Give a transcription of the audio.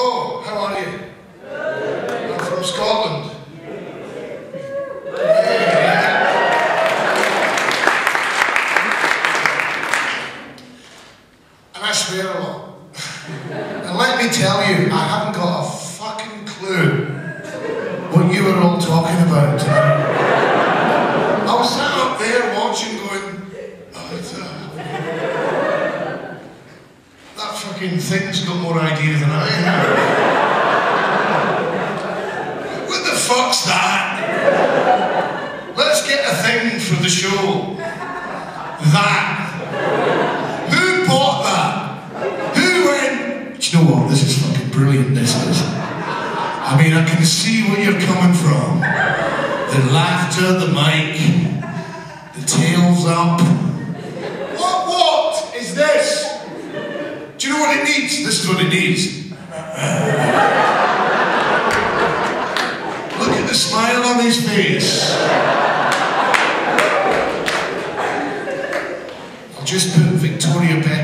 Hello, how are you? I'm from Scotland. And I swear a lot. And let me tell you, I haven't got a fucking clue what you were all talking about. I was sat up there watching going, oh, uh, that fucking thing's got more idea than I have. what the fuck's that? Let's get a thing That. Who bought that? Who went? Do you know what? This is fucking brilliant, this is. I mean, I can see where you're coming from. The laughter, the mic, the tails up. What, what is this? Do you know what it needs? This is what it needs. Look at the smile on his face. Just put Victoria here.